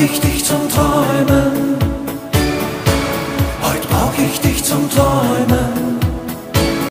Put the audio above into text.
ich dich zum Traum.